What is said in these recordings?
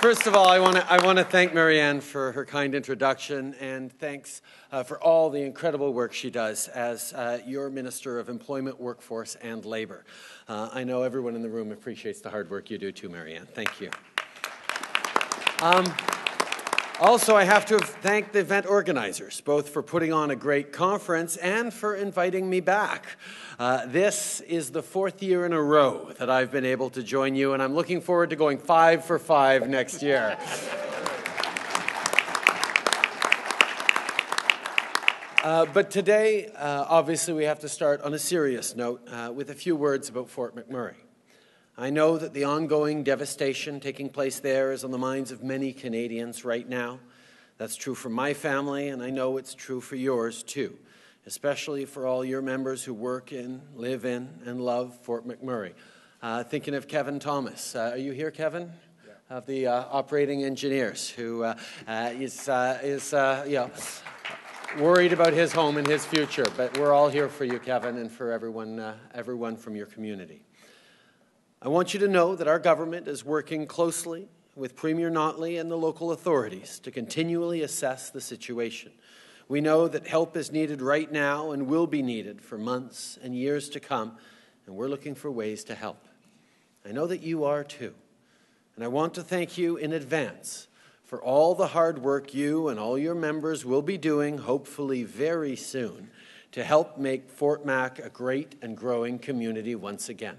First of all, I want to I thank Marianne for her kind introduction, and thanks uh, for all the incredible work she does as uh, your Minister of Employment, Workforce, and Labor. Uh, I know everyone in the room appreciates the hard work you do too, Marianne. Thank you. Um, also, I have to thank the event organizers, both for putting on a great conference and for inviting me back. Uh, this is the fourth year in a row that I've been able to join you, and I'm looking forward to going five for five next year. Uh, but today, uh, obviously, we have to start on a serious note uh, with a few words about Fort McMurray. I know that the ongoing devastation taking place there is on the minds of many Canadians right now. That's true for my family, and I know it's true for yours too, especially for all your members who work in, live in, and love Fort McMurray. Uh, thinking of Kevin Thomas. Uh, are you here, Kevin? Yeah. Of the uh, operating engineers, who uh, uh, is uh, is you know worried about his home and his future. But we're all here for you, Kevin, and for everyone everyone from your community. I want you to know that our government is working closely with Premier Notley and the local authorities to continually assess the situation. We know that help is needed right now and will be needed for months and years to come, and we're looking for ways to help. I know that you are too. And I want to thank you in advance for all the hard work you and all your members will be doing, hopefully very soon, to help make Fort Mac a great and growing community once again.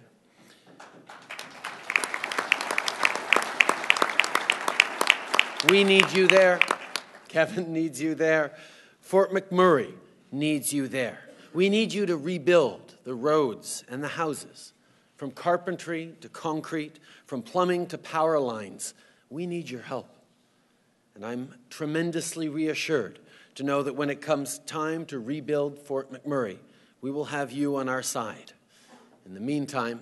We need you there. Kevin needs you there. Fort McMurray needs you there. We need you to rebuild the roads and the houses, from carpentry to concrete, from plumbing to power lines. We need your help. And I'm tremendously reassured to know that when it comes time to rebuild Fort McMurray, we will have you on our side. In the meantime,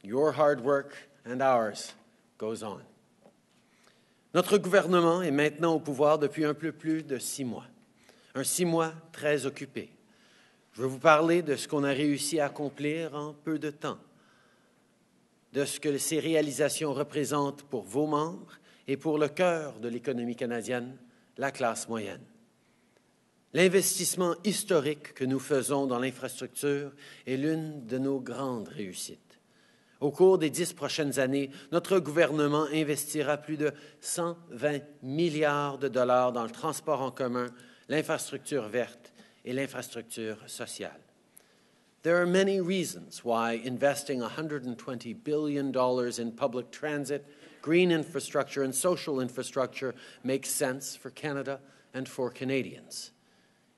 your hard work and ours goes on. Notre gouvernement est maintenant au pouvoir depuis un peu plus de six mois. Un six mois très occupé. Je veux vous parler de ce qu'on a réussi à accomplir en peu de temps, de ce que ces réalisations représentent pour vos membres et pour le cœur de l'économie canadienne, la classe moyenne. L'investissement historique que nous faisons dans l'infrastructure est l'une de nos grandes réussites. Au cours des dix prochaines années, notre gouvernement investira plus de 120 milliards de dollars dans le transport en commun, l'infrastructure verte et l'infrastructure sociale. There are many reasons why investing $120 billion in public transit, green infrastructure, and social infrastructure makes sense for Canada and for Canadians.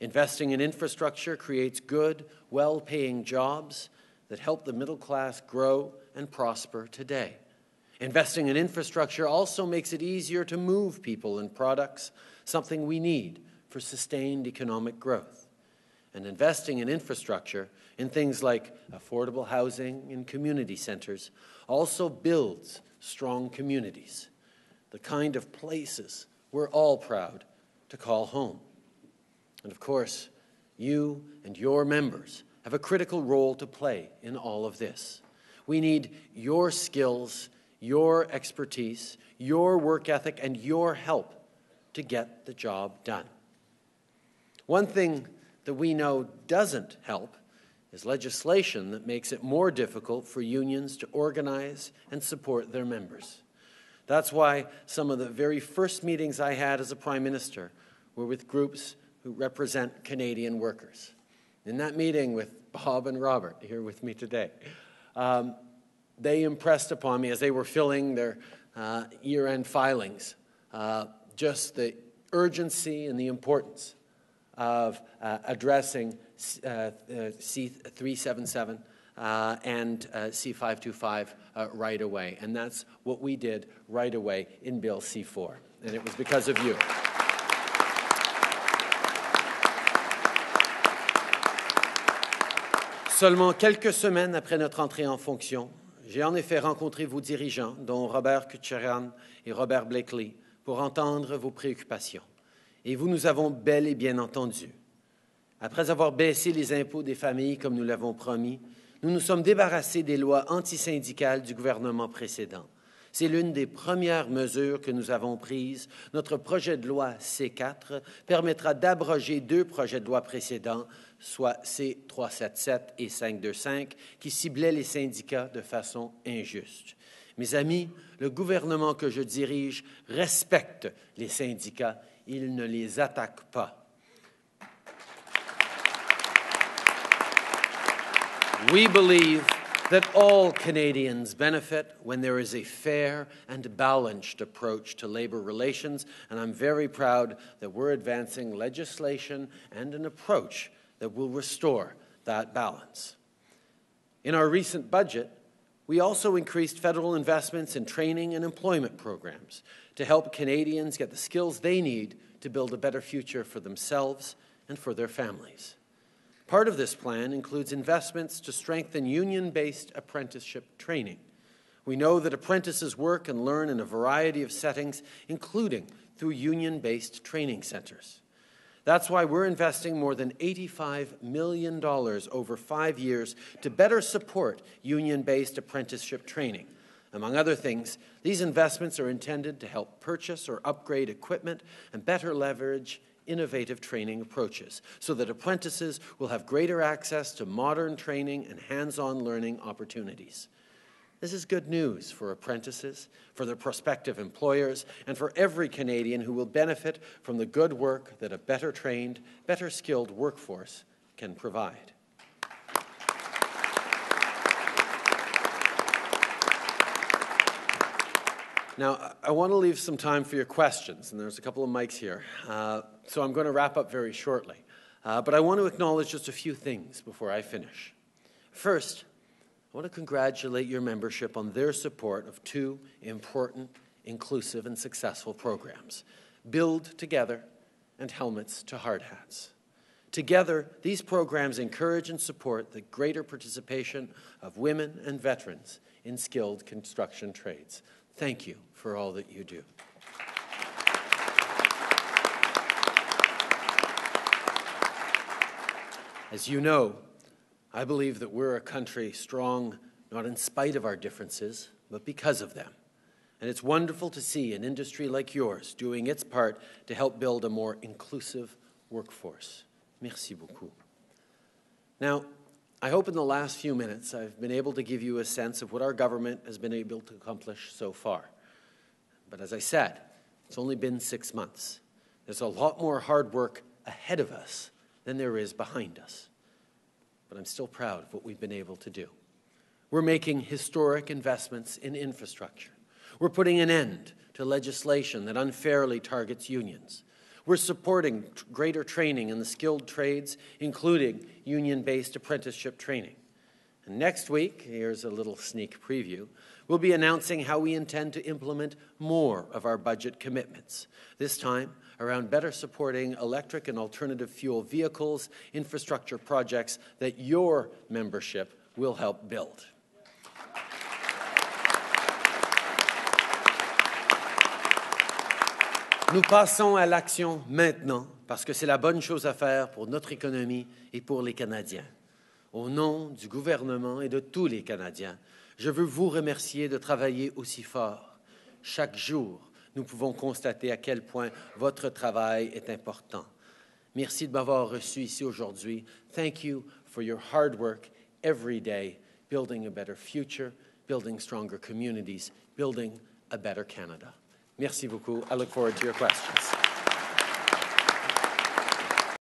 Investing in infrastructure creates good, well paying jobs that help the middle class grow and prosper today. Investing in infrastructure also makes it easier to move people and products, something we need for sustained economic growth. And investing in infrastructure, in things like affordable housing and community centers, also builds strong communities, the kind of places we're all proud to call home. And of course, you and your members have a critical role to play in all of this. We need your skills, your expertise, your work ethic, and your help to get the job done. One thing that we know doesn't help is legislation that makes it more difficult for unions to organize and support their members. That's why some of the very first meetings I had as a Prime Minister were with groups who represent Canadian workers. In that meeting with Bob and Robert, here with me today, um, they impressed upon me as they were filling their uh, year end filings uh, just the urgency and the importance of uh, addressing uh, uh, C377 uh, and C525 right away. And that's what we did right away in Bill C4. And it was because of you. Seulement quelques semaines après notre entrée en fonction, j'ai en effet rencontré vos dirigeants, dont Robert Kucheran et Robert Blakely, pour entendre vos préoccupations. Et vous nous avons bel et bien entendus. Après avoir baissé les impôts des familles comme nous l'avons promis, nous nous sommes débarrassés des lois antisyndicales du gouvernement précédent. C'est l'une des premières mesures que nous avons prises. Notre projet de loi C4 permettra d'abroger deux projets de loi précédents, soit C377 et 525, qui ciblaient les syndicats de façon injuste. Mes amis, le gouvernement que je dirige respecte les syndicats, il ne les attaque pas. That all Canadians benefit when there is a fair and balanced approach to labor relations, and I'm very proud that we're advancing legislation and an approach that will restore that balance. In our recent budget, we also increased federal investments in training and employment programs to help Canadians get the skills they need to build a better future for themselves and for their families. Part of this plan includes investments to strengthen union based apprenticeship training. We know that apprentices work and learn in a variety of settings, including through union based training centers. That's why we're investing more than $85 million over five years to better support union based apprenticeship training. Among other things, these investments are intended to help purchase or upgrade equipment and better leverage innovative training approaches so that apprentices will have greater access to modern training and hands on learning opportunities. This is good news for apprentices, for their prospective employers, and for every Canadian who will benefit from the good work that a better trained, better skilled workforce can provide. Now, I want to leave some time for your questions, and there's a couple of mics here. Uh, so I'm going to wrap up very shortly. Uh, but I want to acknowledge just a few things before I finish. First, I want to congratulate your membership on their support of two important, inclusive, and successful programs Build Together and Helmets to Hard Hats. Together, these programs encourage and support the greater participation of women and veterans in skilled construction trades. Thank you for all that you do. As you know, I believe that we're a country strong not in spite of our differences, but because of them. And it's wonderful to see an industry like yours doing its part to help build a more inclusive workforce. Merci beaucoup. Now, I hope in the last few minutes I've been able to give you a sense of what our government has been able to accomplish so far. But as I said, it's only been six months. There's a lot more hard work ahead of us than there is behind us but I'm still proud of what we've been able to do. We're making historic investments in infrastructure. We're putting an end to legislation that unfairly targets unions. We're supporting greater training in the skilled trades, including union based apprenticeship training. And next week, here's a little sneak preview, we'll be announcing how we intend to implement more of our budget commitments. This time, around better supporting electric and alternative fuel vehicles, infrastructure projects that your membership will help build. Nous passons à l'action maintenant parce que c'est la bonne chose à faire pour notre économie et pour les Canadiens. Au nom du gouvernement et de tous les Canadiens, je veux vous remercier de travailler aussi fort chaque jour nous pouvons constater à quel point votre travail est important. Merci de m'avoir reçu ici aujourd'hui. Thank you for your hard work every day, building a better future, building stronger communities, building a better Canada. Merci beaucoup. I look forward to your questions.